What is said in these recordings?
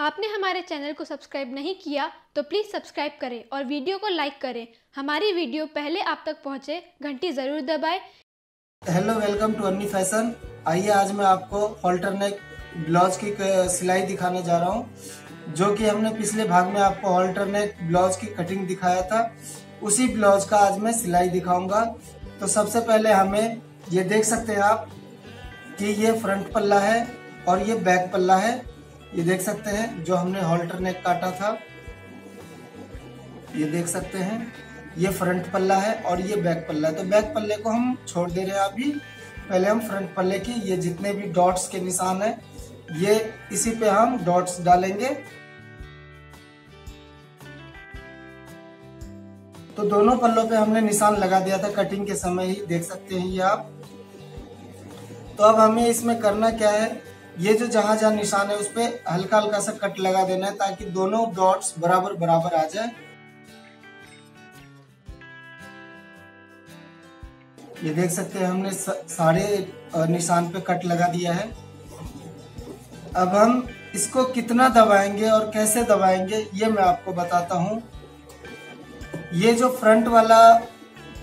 आपने हमारे चैनल को सब्सक्राइब नहीं किया तो प्लीज़ सब्सक्राइब करें और वीडियो को लाइक करें। हमारी वीडियो पहले आप तक पहुँचे, घंटी ज़रूर दबाएँ। Hello welcome to Anni fashion आइए, आज मैं आपको ऑल्टरनेट ब्लाउज की सिलाई दिखाने जा रहा हूँ, जो कि हमने पिछले भाग में आपको ऑल्टरनेट ब्लाउज की कटिंग दिखाया था। उसी ब्लाउज का आज मैं सिलाई दिखाऊँगा। तो सबसे पहले हमें ये देख सकते हैं आप कि ये फ्रंट पल्ला है और ये बैक पल्ला है। ये देख सकते हैं, जो हमने हॉल्टर नेक काटा था। ये देख सकते हैं, ये फ्रंट पल्ला है और ये बैक पल्ला है। तो बैक पल्ले को हम छोड़ दे रहे हैं अभी। पहले हम फ्रंट पल्ले की, ये जितने भी डॉट्स के निशान है, ये इसी पे हम डॉट्स डालेंगे। तो दोनों पल्लों पे हमने निशान लगा दिया था कटिंग के समय ही, देख सकते हैं ये आप। तो अब हमें इसमें करना क्या है? ये जो जहाँ जहाँ निशान है, उस पर हल्का हल्का सा कट लगा देना है ताकि दोनों डॉट्स बराबर बराबर आ जाए। ये देख सकते हैं, हमने सारे निशान पे कट लगा दिया है। अब हम इसको कितना दबाएँगे और कैसे दबाएँगे, ये मैं आपको बताता हूँ। ये जो फ्रंट वाला,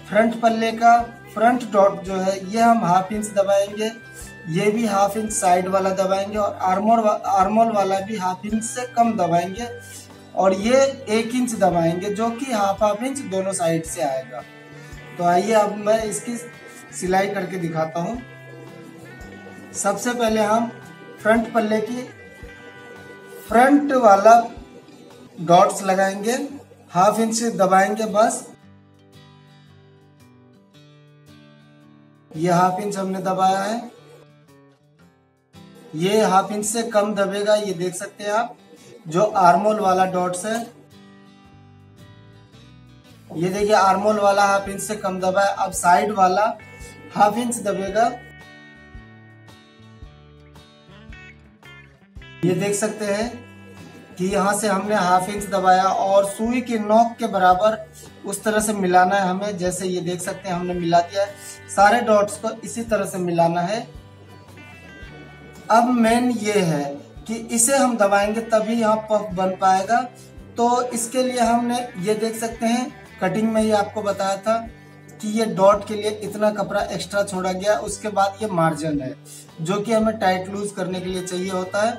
फ्रंट पल्ले का, फ्रंट डॉट जो है, ये हम हाफ़ इंच दबाएँगे। ये भी हाफ़ इंच साइड वाला दबाएँगे और आर्मोल वा, आर्मोल वाला भी हाफ़ इंच से कम दबाएँगे। और ये एक इंच दबाएँगे जो कि हाफ़ हाफ़ इंच दोनों साइड से आएगा। तो आइए अब मैं इसकी सिलाई करके दिखाता हूँ। सबसे पहले हम फ्रंट पल्ले की फ्रंट वाला डॉट्स लगाएँगे। हाफ़ इंच दबाएँगे बस। ये हाफ़ इंच हमने दबाया है। ये हाफ़ इंच से कम दबेगा, ये देख सकते हैं आप, जो आर्मोल वाला डॉट्स है। ये देखिए आर्मोल वाला हाफ़ इंच से कम दबा है, अब साइड वाला हाफ़ इंच दबेगा। ये देख सकते हैं कि यहाँ से हमने हाफ़ इंच दबाया और सुई की नोक के बराबर उस तरह से मिलाना है हमें, जैसे ये देख सकते हैं हमने मिला दिया है। सारे डॉट्स को इसी तरह से मिलाना है। अब मेन ये है कि इसे हम दबाएँगे तभी यहाँ पफ बन पाएगा। तो इसके लिए हमने ये देख सकते हैं कटिंग में ही आपको बताया था कि ये डॉट के लिए इतना कपड़ा एक्स्ट्रा छोड़ा गया, उसके बाद ये मार्जिन है, जो कि हमें टाइट लूज करने के लिए चाहिए होता है।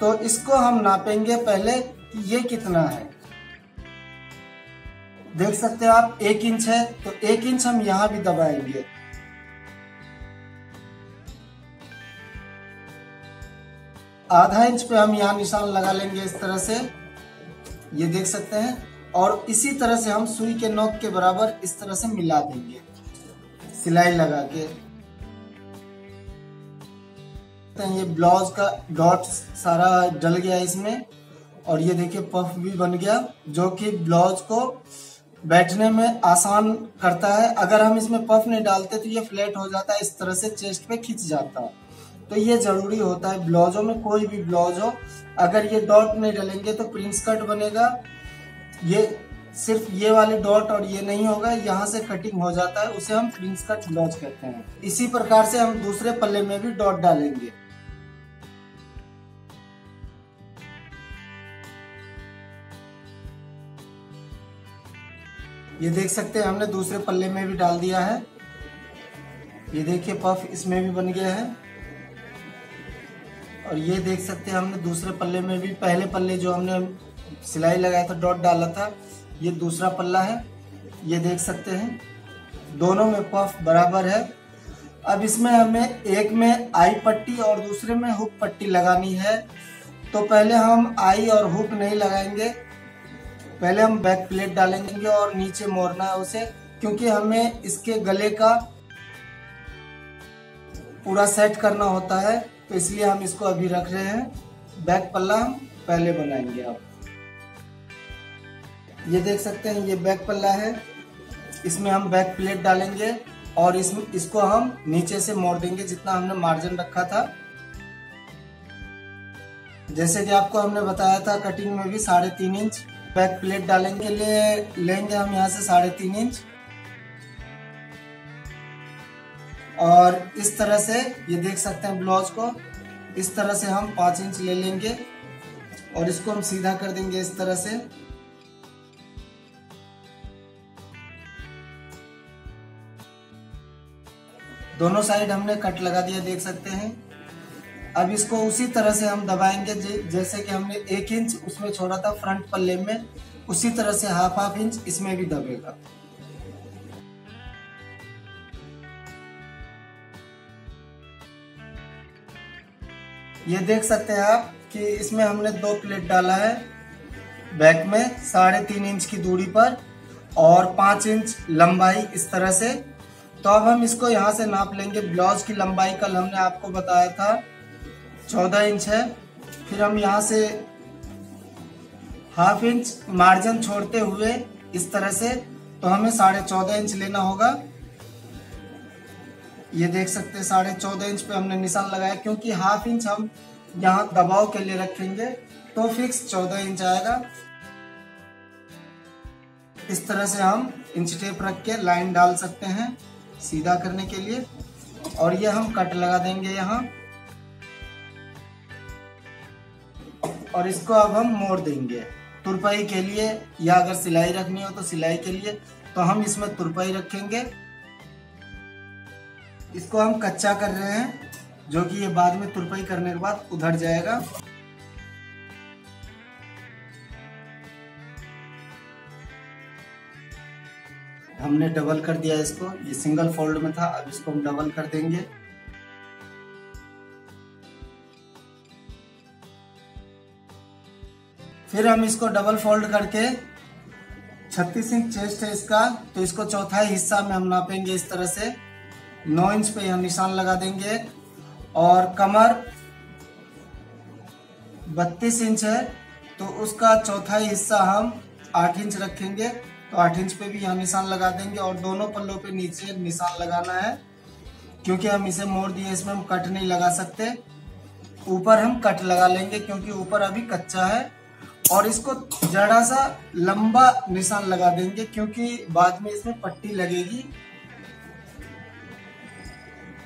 तो इसको हम नापेंगे पहले कि ये कितना है। देख सकते हैं आप, एक इंच है तो एक इंच हम यहाँ भी दबाएँगे। आधा इंच पे हम यहाँ निशान लगा लेंगे इस तरह से। ये देख सकते हैं। और इसी तरह से हम सुई के नोक के बराबर इस तरह से मिला देंगे। सिलाई लगा के। ये ब्लाउज का डॉट सारा डल गया इसमें। और ये देखिए पफ भी बन गया, जो कि ब्लाउज को बैठने में आसान करता है। अगर हम इसमें पफ नहीं डालते तो ये फ्लैट हो जाता है, इस तरह से चेस्ट पे खिंच जाता है। तो ये ज़रूरी होता है। ब्लाउजों में कोई भी ब्लाउज हो अगर ये डॉट नहीं डलेंगे तो प्रिंस कट बनेगा। ये सिर्फ़ ये वाले डॉट और ये नहीं होगा, यहाँ से कटिंग हो जाता है, उसे हम प्रिंस कट ब्लाउज कहते हैं। इसी प्रकार से हम दूसरे पल्ले में भी डॉट डालेंगे। ये देख सकते हैं, हमने दूसरे पल्ले में भी डाल दिया है। ये देखिए, पफ इसमें भी बन गया है। और ये देख सकते हैं हमने दूसरे पल्ले में भी, पहले पल्ले जो हमने सिलाई लगाया था, डॉट डाला था, ये दूसरा पल्ला है। ये देख सकते हैं, दोनों में पफ बराबर है। अब इसमें हमें एक में आई पट्टी और दूसरे में हुक पट्टी लगानी है। तो पहले हम आई और हुक नहीं लगाएँगे, पहले हम बैक प्लेट डालेंगे और नीचे मोड़ना है उसे, क्योंकि हमें इसके गले का पूरा सेट करना होता है। तो इसलिए हम इसको अभी रख रहे हैं। बैक पल्ला हम पहले बनाएँगे आप ये देख सकते हैं, ये बैक पल्ला है। इसमें हम बैक प्लेट डालेंगे और इसमें इसको हम नीचे से मोड़ देंगे जितना हमने मार्जिन रखा था। जैसे कि आपको हमने बताया था, कटिंग में भी साढ़े तीन इंच बैक प्लेट डालेंगे लिए लेंगे हम यहाँ से साढ़े तीन इंच। और इस तरह से ये देख सकते हैं ब्लाउज को। इस तरह से हम पाँच इंच ले लेंगे और इसको हम सीधा कर देंगे इस तरह से। दोनों साइड हमने कट लगा दिया, देख सकते हैं। अब इसको उसी तरह से हम दबाएँगे जैसे कि हमने एक इंच उसमें छोड़ा था फ्रंट पल्ले में, उसी तरह से हाफ़ हाफ़ इंच इसमें भी दबेगा। ये देख सकते हैं आप कि इसमें हमने दो प्लेट डाला है बैक में साढ़े तीन इंच की दूरी पर और पाँच इंच लंबाई इस तरह से। तो अब हम इसको यहाँ से नाप लेंगे। ब्लाउज की लंबाई कल हमने आपको बताया था। चौदह इंच है। फिर हम यहाँ से हाफ़ इंच मार्जिन छोड़ते हुए इस तरह से तो हमें साढ़े चौदह इंच लेना होगा। ये देख सकते हैं, साढ़े चौदह इंच पे हमने निशान लगाया, क्योंकि हाफ़ इंच हम यहाँ दबाव के लिए रखेंगे तो फिक्स चौदह इंच आएगा। इस तरह से हम इंच टेप रख के लाइन डाल सकते हैं सीधा करने के लिए, और ये हम कट लगा देंगे यहाँ। और इसको अब हम मोड़ देंगे। तुरपाई के लिए, या अगर सिलाई रखनी हो तो सिलाई के लिए तो हम इसमें तुरपाई रखेंगे। इसको हम कच्चा कर रहे हैं, जो कि ये बाद में तुरपाई करने के बाद उधर जाएगा। हमने डबल कर दिया इसको, ये सिंगल फोल्ड में था, अब इसको हम डबल कर देंगे। फिर हम इसको डबल फोल्ड करके 36 इंच चेस्ट है इसका तो इसको चौथाई हिस्सा में हम नापेंगे इस तरह से। 9 इंच पे हम निशान लगा देंगे और कमर 32 इंच है तो उसका चौथाई हिस्सा हम 8 इंच रखेंगे। तो 8 इंच पे भी यहाँ निशान लगा देंगे और दोनों पल्लों पे नीचे निशान लगाना है, क्योंकि हम इसे मोड़ दिए, इसमें हम कट नहीं लगा सकते। ऊपर हम कट लगा लेंगे, क्योंकि ऊपर अभी कच्चा है। और इसको जरा सा लंबा निशान लगा देंगे, क्योंकि बाद में इसमें पट्टी लगेगी।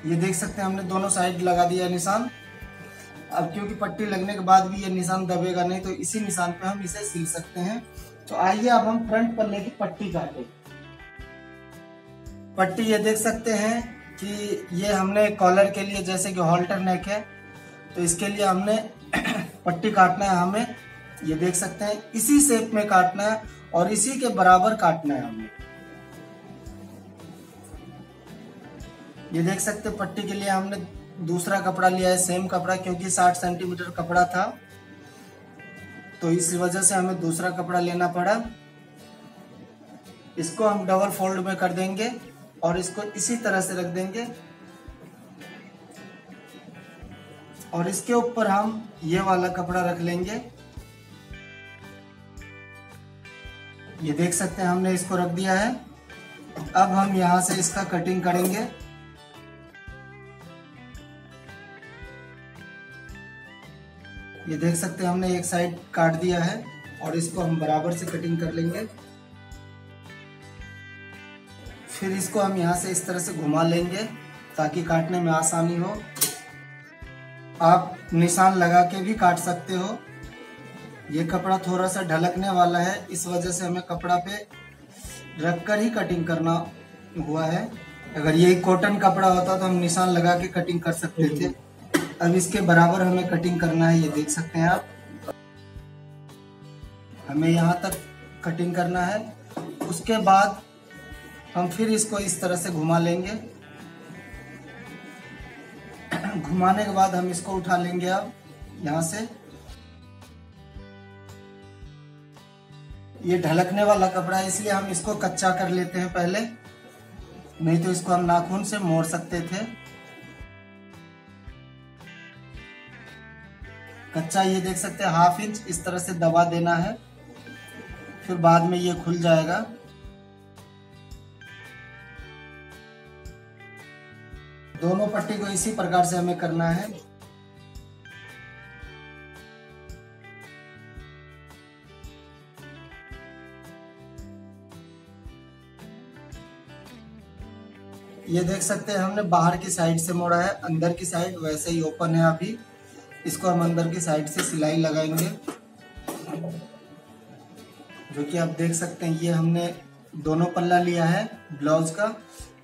ये देख सकते हैं, हमने दोनों साइड लगा दिया निशान। अब क्योंकि पट्टी लगने के बाद भी ये निशान दबेगा नहीं तो इसी निशान पे हम इसे सिल सकते हैं। तो आइए अब हम फ्रंट पल्ले की पट्टी काटे पट्टी ये देख सकते हैं कि ये हमने कॉलर के लिए, जैसे कि हॉल्टर नेक है तो इसके लिए हमने पट्टी काटना है हमें। ये देख सकते हैं, इसी शेप में काटना है और इसी के बराबर काटना है हमें। ये देख सकते हैं, पट्टी के लिए हमने दूसरा कपड़ा लिया है सेम कपड़ा, क्योंकि 60 सेंटीमीटर कपड़ा था। तो इस वजह से हमें दूसरा कपड़ा लेना पड़ा। इसको हम डबल फोल्ड में कर देंगे और इसको इसी तरह से रख देंगे। और इसके ऊपर हम ये वाला कपड़ा रख लेंगे। ये देख सकते हैं, हमने इसको रख दिया है। अब हम यहाँ से इसका कटिंग करेंगे। ये देख सकते हैं, हमने एक साइड काट दिया है और इसको हम बराबर से कटिंग कर लेंगे। फिर इसको हम यहाँ से इस तरह से घुमा लेंगे ताकि काटने में आसानी हो। आप निशान लगा के भी काट सकते हो। ये कपड़ा थोड़ा सा ढलकने वाला है, इस वजह से हमें कपड़ा पे रख कर ही कटिंग करना हुआ है। अगर ये कॉटन कपड़ा होता तो हम निशान लगा के कटिंग कर सकते थे। अब इसके बराबर हमें कटिंग करना है, ये देख सकते हैं आप। हमें यहाँ तक कटिंग करना है। उसके बाद हम फिर इसको इस तरह से घुमा लेंगे। घुमाने के बाद हम इसको उठा लेंगे अब यहाँ से। ये ढलकने वाला कपड़ा है, इसलिए हम इसको कच्चा कर लेते हैं पहले। नहीं तो इसको हम नाखून से मोड़ सकते थे। कच्चा ये देख सकते हैं हाफ़ इंच इस तरह से दबा देना है। फिर बाद में ये खुल जाएगा। दोनों पट्टी को इसी प्रकार से हमें करना है। ये देख सकते हैं, हमने बाहर की साइड से मोड़ा है, अंदर की साइड वैसे ही ओपन है अभी। इसको हम अंदर की साइड से सिलाई लगाएँगे। जो कि आप देख सकते हैं, ये हमने दोनों पल्ला लिया है, ब्लाउज का।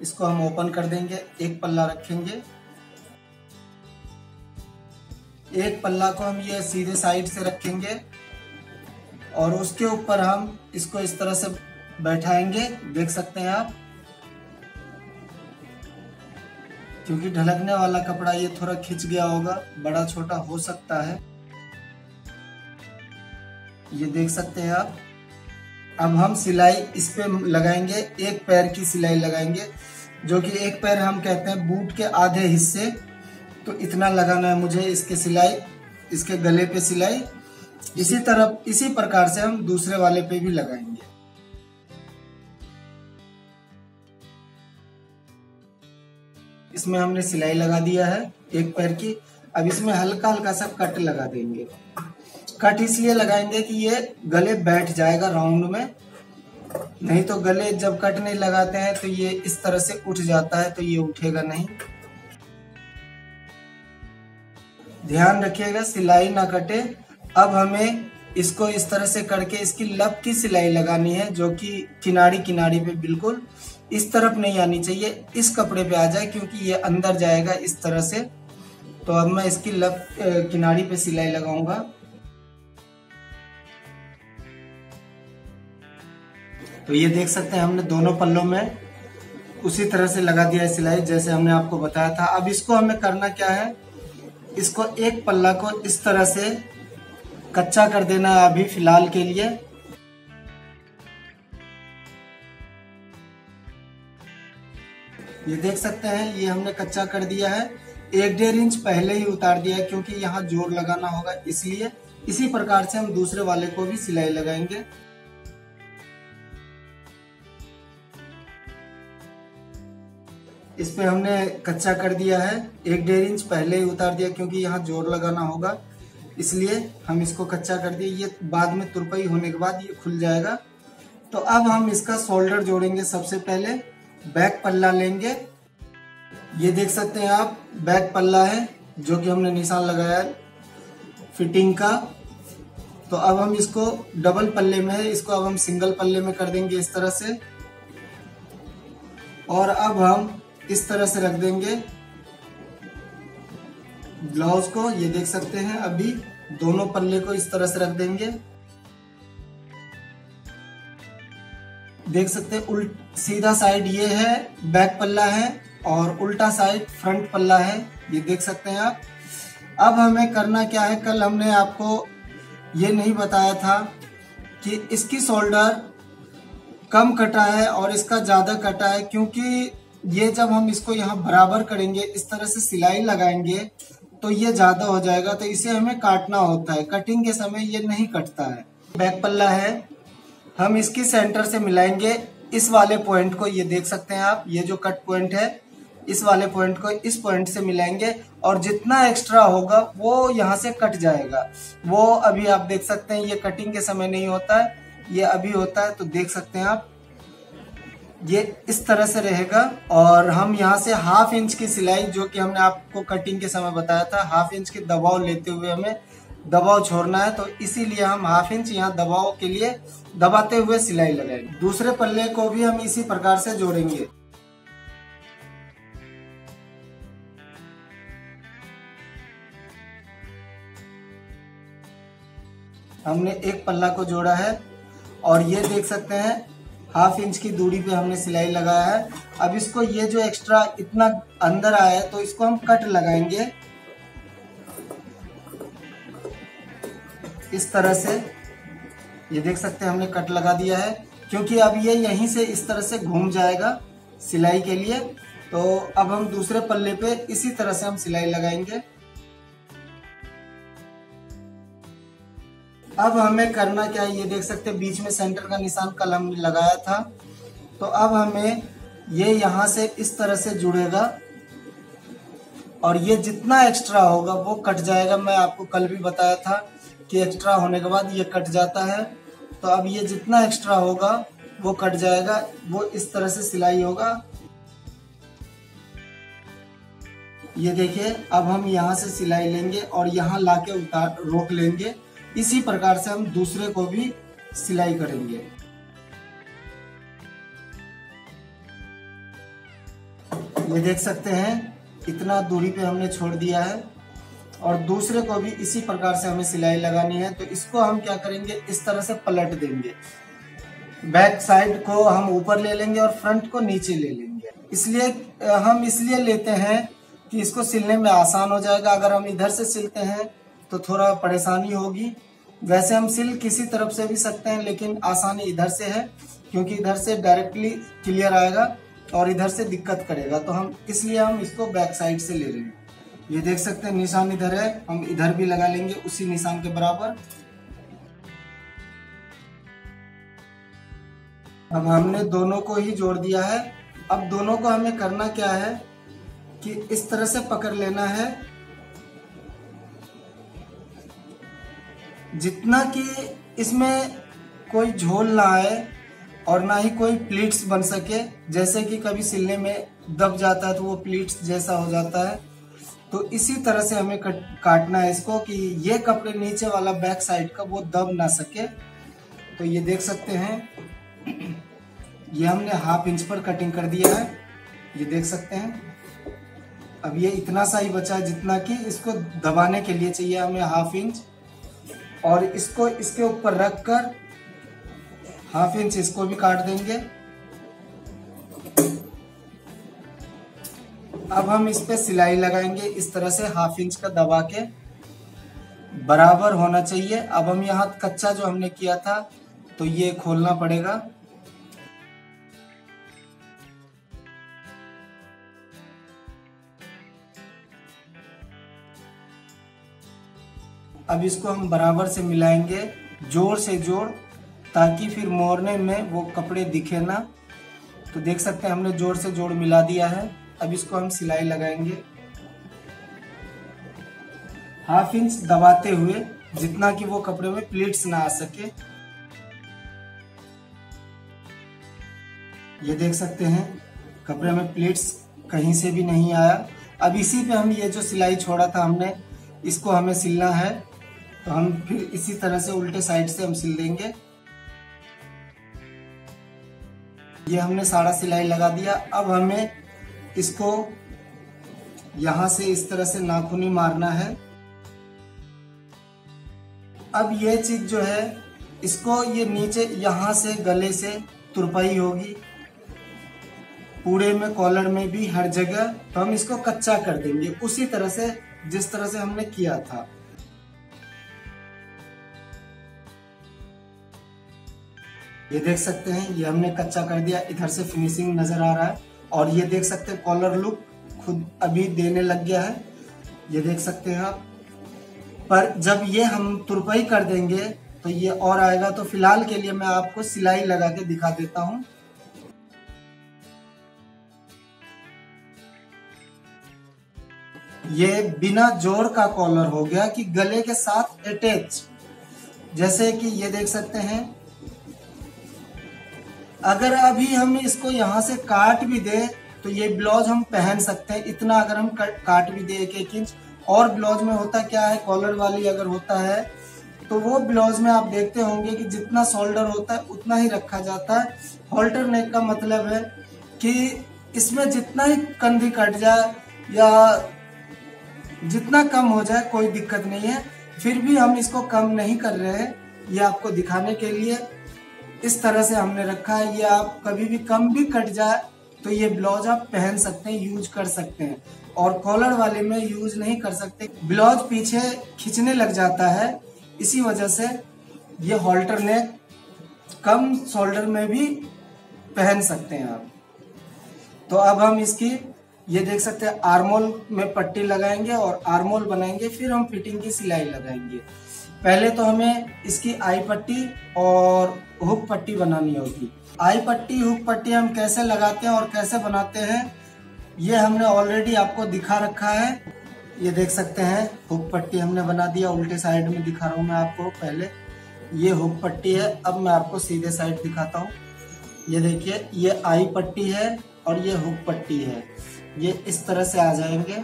इसको हम ओपन कर देंगे, एक पल्ला रखेंगे। एक पल्ला को हम ये सीधे साइड से रखेंगे और उसके ऊपर हम इसको इस तरह से बैठाएँगे, देख सकते हैं आप। क्योंकि ढलकने वाला कपड़ा ये थोड़ा खिंच गया होगा, बड़ा छोटा हो सकता है। ये देख सकते हैं आप। अब हम सिलाई इस पे लगाएँगे, एक पैर की सिलाई लगाएँगे, जो कि एक पैर हम कहते हैं बूट के आधे हिस्से। तो इतना लगाना है मुझे इसके सिलाई, इसके गले पे सिलाई। इसी तरह इसी प्रकार से हम दूसरे वाले पे भी लगाएँगे। इसमें हमने सिलाई लगा दिया है एक पैर की। अब इसमें हल्का हल्का सा कट लगा देंगे। कट इसलिए लगाएँगे कि ये गले बैठ जाएगा राउंड में। नहीं तो गले जब कट नहीं लगाते हैं तो ये इस तरह से उठ जाता है तो ये उठेगा नहीं। ध्यान रखिएगा, सिलाई ना कटे। अब हमें इसको इस तरह से करके इसकी लब की सिलाई लगानी है जो कि किनारी किनारी पे बिल्कुल इस तरफ़ नहीं आनी चाहिए, इस कपड़े पे आ जाए, क्योंकि ये अंदर जाएगा इस तरह से। तो अब मैं इसकी लब किनारी पे सिलाई लगाऊँगा। तो ये देख सकते हैं हमने दोनों पल्लों में उसी तरह से लगा दिया है सिलाई, जैसे हमने आपको बताया था। अब इसको हमें करना क्या है? इसको एक पल्ला को इस तरह से कच्चा कर देना है अभी फ़िलहाल के लिए। ये देख सकते हैं, ये हमने कच्चा कर दिया है। एक डेढ़ इंच पहले ही उतार दिया है, क्योंकि यहाँ ज़ोर लगाना होगा, इसलिए इसी प्रकार से हम दूसरे वाले को भी सिलाई लगाएँगे। इस पे हमने कच्चा कर दिया है, एक डेढ़ इंच पहले ही उतार दिया, क्योंकि यहाँ ज़ोर लगाना होगा, इसलिए हम इसको कच्चा कर दिए। ये बाद में तुरपाई होने के बाद ये खुल जाएगा। तो अब हम इसका शोल्डर जोड़ेंगे सबसे पहले। बैक पल्ला लेंगे। ये देख सकते हैं आप, बैक पल्ला है, जो कि हमने निशान लगाया है फिटिंग का। तो अब हम इसको डबल पल्ले में है, इसको अब हम सिंगल पल्ले में कर देंगे इस तरह से। और अब हम इस तरह से रख देंगे ब्लाउज को। ये देख सकते हैं, अभी दोनों पल्ले को इस तरह से रख देंगे। देख सकते हैं, उल्ट, सीधा साइड ये है बैक पल्ला है और उल्टा साइड फ्रंट पल्ला है, ये देख सकते हैं आप। अब हमें करना क्या है, कल हमने आपको ये नहीं बताया था कि इसकी शोल्डर कम कटा है और इसका ज़्यादा कटा है, क्योंकि ये जब हम इसको यहाँ बराबर करेंगे, इस तरह से सिलाई लगाएँगे तो ये ज़्यादा हो जाएगा तो इसे हमें काटना होता है। कटिंग के समय ये नहीं कटता है। बैक पल्ला है हम इसकी सेंटर से मिलाएँगे। इस वाले पॉइंट को ये देख सकते हैं आप। ये जो कट पॉइंट है, इस वाले पॉइंट को इस पॉइंट से मिलाएँगे और जितना एक्स्ट्रा होगा, वो यहाँ से कट जाएगा। वो अभी आप देख सकते हैं, ये कटिंग के समय नहीं होता है। ये अभी होता है तो देख सकते हैं आप। ये इस तरह से रहेगा और हम यहाँ से हाफ़ इंच की सिलाई, जो कि हमने आपको कटिंग के समय बताया था हाफ़ इंच के दबाव लेते हुए हमें दबाव छोड़ना है तो इसीलिए हम हाफ़ इंच यहाँ दबाव के लिए दबाते हुए सिलाई लगाएँगे। दूसरे पल्ले को भी हम इसी प्रकार से जोड़ेंगे। हमने एक पल्ला को जोड़ा है, और ये देख सकते हैं हाफ़ इंच की दूरी पे हमने सिलाई लगाया है। अब इसको ये जो एक्स्ट्रा इतना अंदर आया है तो इसको हम कट लगाएँगे। इस तरह से, ये देख सकते हैं हमने कट लगा दिया है, क्योंकि अब ये यहीं से इस तरह से घूम जाएगा सिलाई के लिए। तो अब हम दूसरे पल्ले पे इसी तरह से हम सिलाई लगाएँगे। अब हमें करना क्या है, ये देख सकते हैं, बीच में सेंटर का निशान कल हमने लगाया था। तो अब हमें ये यहाँ से इस तरह से जुड़ेगा, और ये जितना एक्स्ट्रा होगा वो कट जाएगा। मैं आपको कल भी बताया था कि एक्स्ट्रा होने के बाद ये कट जाता है। तो अब ये जितना एक्स्ट्रा होगा, वो कट जाएगा, वो इस तरह से सिलाई होगा। ये देखिए, अब हम यहाँ से सिलाई लेंगे और यहाँ लाके उतार, रोक लेंगे। इसी प्रकार से हम दूसरे को भी सिलाई करेंगे। ये देख सकते हैं, इतना दूरी पे हमने छोड़ दिया है। और दूसरे को भी इसी प्रकार से हमें सिलाई लगानी है तो इसको हम क्या करेंगे? इस तरह से पलट देंगे। बैक साइड को हम ऊपर ले लेंगे और फ्रंट को नीचे ले लेंगे। इसलिए हम इसलिए लेते हैं कि इसको सिलने में आसान हो जाएगा। अगर हम इधर से सिलते हैं तो थोड़ा परेशानी होगी। वैसे हम सिल किसी तरफ़ से भी सकते हैं, लेकिन आसानी इधर से है, क्योंकि इधर से डायरेक्टली क्लियर आएगा और इधर से दिक्कत करेगा। तो हम, इसलिए हम इसको बैक साइड से ले हैं ये देख सकते हैं, निशान इधर है, हम इधर भी लगा लेंगे उसी निशान के बराबर। अब हमने दोनों को ही जोड़ दिया है। अब दोनों को हमें करना क्या है कि इस तरह से पकड़ लेना है। जितना कि इसमें कोई झोल ना आए और ना ही कोई प्लीट्स बन सके, जैसे कि कभी सिलने में दब जाता है तो वो प्लीट्स जैसा हो जाता है। तो इसी तरह से हमें कट, काटना है इसको कि ये कपड़े नीचे वाला बैक साइड का वो दब ना सके। तो ये देख सकते हैं ये हमने हाफ़ इंच पर कटिंग कर दिया है। ये देख सकते हैं अब ये इतना सा ही बचा है जितना कि इसको दबाने के लिए चाहिए हमें हाफ़ इंच। और इसको इसके ऊपर रख कर हाफ़ इंच इसको भी काट देंगे। अब हम इस पे सिलाई लगाएँगे। इस तरह से हाफ़ इंच का दबा के बराबर होना चाहिए। अब हम यहाँ कच्चा जो हमने किया था तो ये खोलना पड़ेगा। अब इसको हम बराबर से मिलाएँगे, ज़ोर से जोड़ ताकि फिर मोरने में वो कपड़े दिखे ना। तो देख सकते हैं, हमने ज़ोर से जोड़ मिला दिया है। अब इसको हम सिलाई लगाएँगे। हाफ़ इंच दबाते हुए जितना कि वो कपड़े में प्लेट्स ना आ सके। ये देख सकते हैं, कपड़े में प्लेट्स कहीं से भी नहीं आया। अब इसी पे हम ये जो सिलाई छोड़ा था हमने, इसको हमें सिलना है। तो हम फिर इसी तरह से उल्टे साइड से हम सिल देंगे। ये हमने सारा सिलाई लगा दिया। अब हमें इसको यहाँ से इस तरह से नाखूनी मारना है। अब ये चीज़ जो है, इसको ये नीचे यहाँ से गले से तुरपाई होगी। पूरे में, कॉलर में भी, हर जगह। तो हम इसको कच्चा कर देंगे। उसी तरह से, जिस तरह से हमने किया था। ये देख सकते हैं, ये हमने कच्चा कर दिया। इधर से फिनिशिंग नज़र आ रहा है। और ये देख सकते हैं कॉलर लुक खुद अभी देने लग गया है। ये देख सकते हैं आप। पर जब ये हम तुरपाई कर देंगे तो ये और आएगा। तो फ़िलहाल के लिए मैं आपको सिलाई लगा के दिखा देता हूँ। ये बिना ज़ोर का कॉलर हो गया कि गले के साथ अटैच जैसे कि ये देख सकते हैं अगर अभी हम इसको यहाँ से काट भी दे तो ये ब्लाउज हम पहन सकते हैं। इतना अगर हम काट भी दे एक एक इंच। और ब्लाउज में होता क्या है कॉलर वाली अगर होता है तो वो ब्लाउज में आप देखते होंगे कि जितना शोल्डर होता है, उतना ही रखा जाता है। हॉल्टर नेक का मतलब है कि इसमें जितना ही कंधी कट जाए या जितना कम हो जाए, कोई दिक्कत नहीं है। फिर भी हम इसको कम नहीं कर रहे हैं, ये आपको दिखाने के लिए। इस तरह से हमने रखा है। ये आप कभी भी कम भी कट जाए तो ये ब्लाउज आप पहन सकते हैं, यूज़ कर सकते हैं। और कॉलर वाले में यूज़ नहीं कर सकते। ब्लाउज पीछे खींचने लग जाता है। इसी वजह से ये हॉल्टर नेक कम शोल्डर में भी पहन सकते हैं आप। तो अब हम इसकी, ये देख सकते हैं आर्मोल में पट्टी लगाएँगे और आर्मोल बनाएँगे, फिर हम फिटिंग की सिलाई लगाएँगे। पहले तो हमें इसकी आई पट्टी और हुक पट्टी बनानी होगी। आई पट्टी, हुक पट्टी हम कैसे लगाते हैं और कैसे बनाते हैं, ये हमने ऑलरेडी आपको दिखा रखा है। ये देख सकते हैं, हुक पट्टी हमने बना दिया, उल्टे साइड में दिखा रहा हूँ मैं आपको पहले। ये हुक पट्टी है, अब मैं आपको सीधे साइड दिखाता हूँ। ये देखिए, ये आई पट्टी है और ये हुक पट्टी है। ये इस तरह से आ जाएँगे।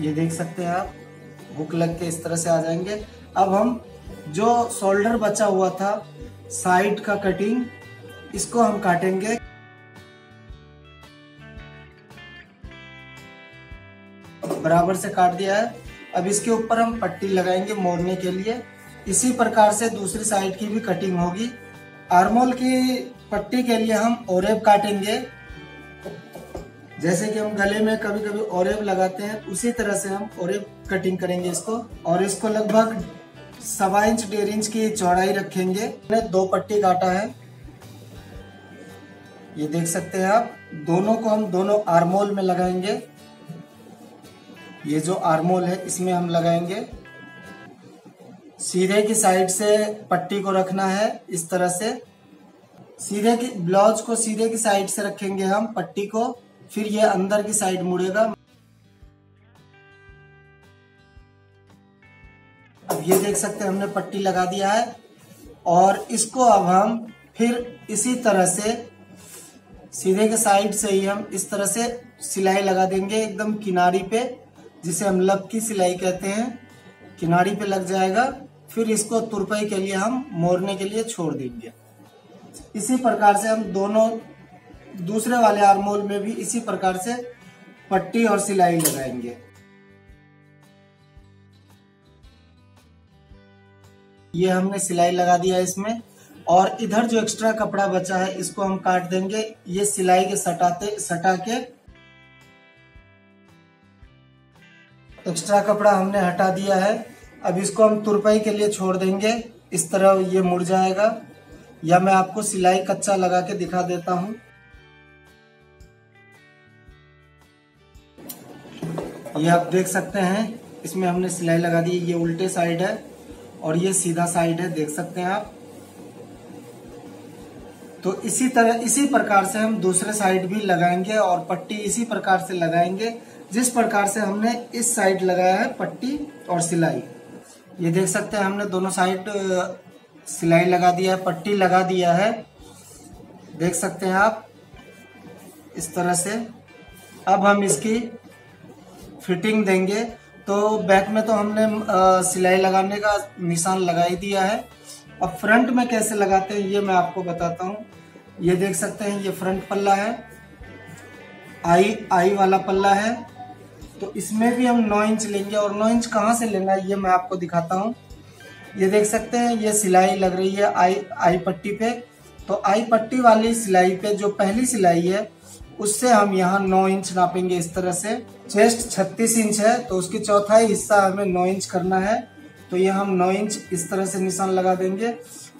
ये देख सकते हैं आप हुक लग के इस तरह से आ जाएँगे। अब हम जो शोल्डर बचा हुआ था साइड का कटिंग इसको हम काटेंगे। बराबर से काट दिया है। अब इसके ऊपर हम पट्टी लगाएँगे मोड़ने के लिए। इसी प्रकार से दूसरी साइड की भी कटिंग होगी। आर्मोल की पट्टी के लिए हम ओरेब काटेंगे। जैसे कि हम गले में कभी कभी ओरेब लगाते हैं, उसी तरह से हम ओरेब कटिंग करेंगे इसको और इसको लगभग सवा इंच, डेढ़ इंच की चौड़ाई रखेंगे। मैंने दो पट्टी काटा है। ये देख सकते हैं आप, दोनों को हम दोनों आर्मोल में लगाएँगे। ये जो आर्मोल है, इसमें हम लगाएँगे। सीधे की साइड से पट्टी को रखना है, इस तरह से। सीधे की ब्लाउज को सीधे की साइड से रखेंगे हम, पट्टी को। फिर ये अंदर की साइड मुड़ेगा। अब ये देख सकते हैं, हमने पट्टी लगा दिया है। और इसको अब हम फिर इसी तरह से, सीधे के साइड से ही हम इस तरह से सिलाई लगा देंगे एकदम किनारी पे, जिसे हम लब की सिलाई कहते हैं। किनारी पे लग जाएगा। फिर इसको तुरपाई के लिए हम मोड़ने के लिए छोड़ देंगे। इसी प्रकार से हम दोनों दूसरे वाले आर्मोल में भी इसी प्रकार से पट्टी और सिलाई लगाएँगे। ये हमने सिलाई लगा दिया इसमें और इधर जो एक्स्ट्रा कपड़ा बचा है, इसको हम काट देंगे। ये सिलाई के सटाते सटा के एक्स्ट्रा कपड़ा हमने हटा दिया है। अब इसको हम तुरपाई के लिए छोड़ देंगे। इस तरह ये मुड़ जाएगा। या मैं आपको सिलाई कच्चा लगा के दिखा देता हूँ। ये आप देख सकते हैं, इसमें हमने सिलाई लगा दी, ये उल्टे साइड है और ये सीधा साइड है, देख सकते हैं आप। तो इसी तरह, इसी प्रकार से हम दूसरे साइड भी लगाएँगे और पट्टी इसी प्रकार से लगाएँगे, जिस प्रकार से हमने इस साइड लगाया है, पट्टी और सिलाई। ये देख सकते हैं, हमने दोनों साइड सिलाई लगा दिया है, पट्टी लगा दिया है। देख सकते हैं आप, इस तरह से। अब हम इसकी फिटिंग देंगे। तो बैक में तो हमने सिलाई लगाने का निशान लगा ही दिया है। अब फ्रंट में कैसे लगाते हैं, ये मैं आपको बताता हूँ। ये देख सकते हैं, ये फ्रंट पल्ला है। आई आई वाला पल्ला है। तो इसमें भी हम नौ इंच लेंगे और नौ इंच कहाँ से लेना है, ये मैं आपको दिखाता हूँ। ये देख सकते हैं, ये सिलाई लग रही है आई आई पट्टी पे। तो आई पट्टी वाली सिलाई पे जो पहली सिलाई है, उससे हम यहाँ नौ इंच नापेंगे इस तरह से। चेस्ट छत्तीस इंच है तो उसकी चौथाई हिस्सा हमें नौ इंच करना है। तो ये हम नौ इंच इस तरह से निशान लगा देंगे।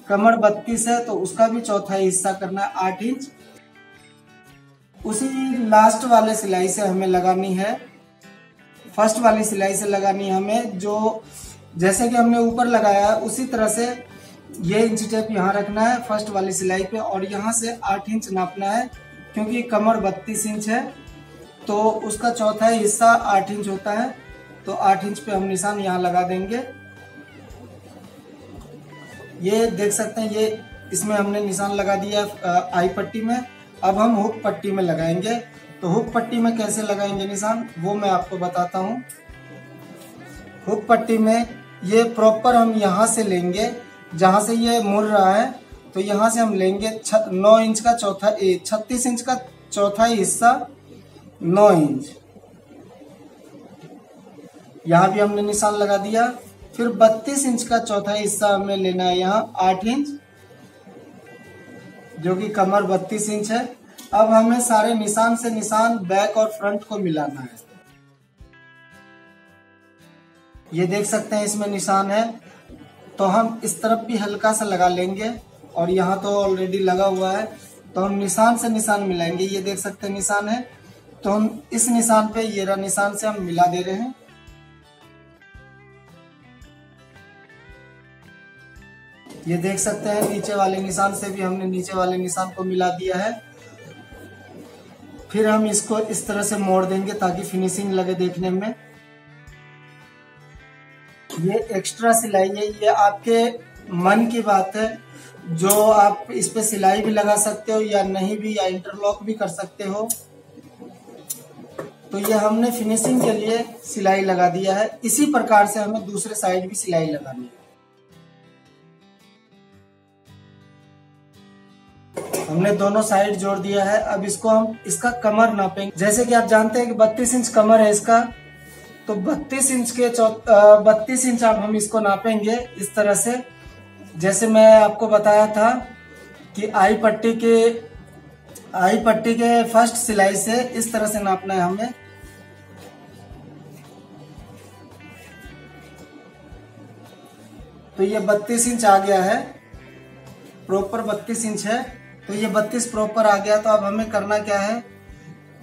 कमर बत्तीस है तो उसका भी चौथाई हिस्सा करना है आठ इंच उसी लास्ट वाले सिलाई से हमें लगानी है। फ़र्स्ट वाली सिलाई से लगानी है हमें, जो जैसे कि हमने ऊपर लगाया है उसी तरह से ये इंच टेप यहाँ रखना है फ़र्स्ट वाली सिलाई पे, और यहाँ से आठ इंच नापना है, क्योंकि कमर बत्तीस इंच है। तो उसका चौथा हिस्सा आठ इंच होता है। तो आठ इंच पे हम निशान यहाँ लगा देंगे। ये देख सकते हैं, ये इसमें हमने निशान लगा दिया आई पट्टी में। अब हम हुक पट्टी में लगाएँगे। तो हुक पट्टी में कैसे लगाएँगे निशान, वो मैं आपको बताता हूँ। हुक पट्टी में ये प्रॉपर हम यहाँ से लेंगे, जहाँ से ये मुड़ रहा है। तो यहाँ से हम लेंगे नौ इंच का चौथा छत्तीस इंच का चौथा हिस्सा। नौ इंच। यहाँ भी हमने निशान लगा दिया। फिर बत्तीस इंच का चौथा हिस्सा हमें लेना है यहाँ, आठ इंच, जो कि कमर बत्तीस इंच है। अब हमें सारे निशान से निशान बैक और फ्रंट को मिलाना है। ये देख सकते हैं इसमें निशान है। तो हम इस तरफ़ भी हल्का सा लगा लेंगे और यहाँ तो ऑलरेडी लगा हुआ है। तो हम निशान से निशान मिलाएँगे। ये देख सकते हैं निशान है। तो हम इस निशान पे, ये रहा निशान से हम मिला दे रहे हैं। ये देख सकते हैं, नीचे वाले निशान से भी हमने नीचे वाले निशान को मिला दिया है। फिर हम इसको इस तरह से मोड़ देंगे ताकि फिनिशिंग लगे देखने में। ये एक्स्ट्रा सिलाई है, ये आपके मन की बात है। जो आप इस पे सिलाई भी लगा सकते हो या नहीं भी, या इंटरलॉक भी कर सकते हो। तो ये हमने फिनिशिंग के लिए सिलाई लगा दिया है। इसी प्रकार से हमें दूसरे साइड भी सिलाई लगानी है। हमने दोनों साइड जोड़ दिया है। अब इसको हम इसका कमर नापेंगे। जैसे कि आप जानते हैं कि बत्तीस इंच कमर है इसका तो बत्तीस इंच के बत्तीस इंच अब हम इसको नापेंगे इस तरह से। जैसे मैं आपको बताया था कि आई पट्टी के, आई पट्टी के फ़र्स्ट सिलाई से इस तरह से नापना है हमें। तो ये बत्तीस इंच आ गया है। प्रॉपर बत्तीस इंच है। तो ये बत्तीस प्रॉपर आ गया तो अब हमें करना क्या है?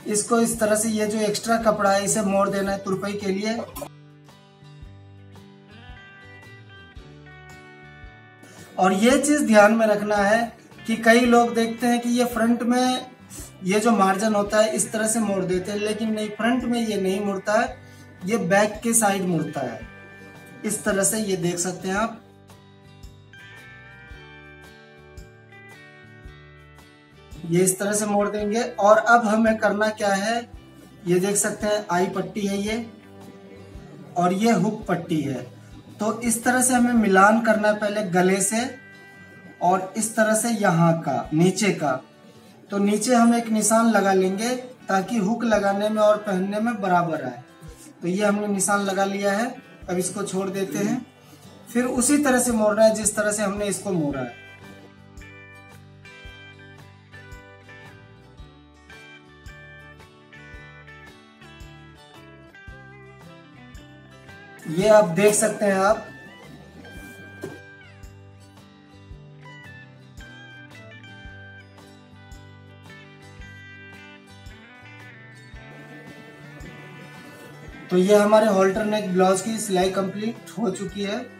इसको इस तरह से ये जो एक्स्ट्रा कपड़ा है, इसे मोड़ देना है तुरपाई के लिए। और ये चीज़ ध्यान में रखना है कि कई लोग देखते हैं कि ये फ्रंट में ये जो मार्जिन होता है, इस तरह से मोड़ देते हैं, लेकिन नहीं फ्रंट में ये नहीं मुड़ता है, ये बैक के साइड मुड़ता है। इस तरह से ये देख सकते हैं आप। ये इस तरह से मोड़ देंगे। और अब हमें करना क्या है? ये देख सकते हैं, आई पट्टी है ये, और ये हुक पट्टी है। तो इस तरह से हमें मिलान करना है पहले गले से, और इस तरह से यहाँ का, नीचे का। तो नीचे हम एक निशान लगा लेंगे, ताकि हुक लगाने में और पहनने में बराबर आए। तो ये हमने निशान लगा लिया है, अब इसको छोड़ देते हैं। फिर उसी तरह से मोड़ना है, जिस तरह से हमने इसको मोड़ा है। ये आप देख सकते हैं आप। तो ये हमारे हॉल्टर नेक ब्लाउज की सिलाई कंप्लीट हो चुकी है।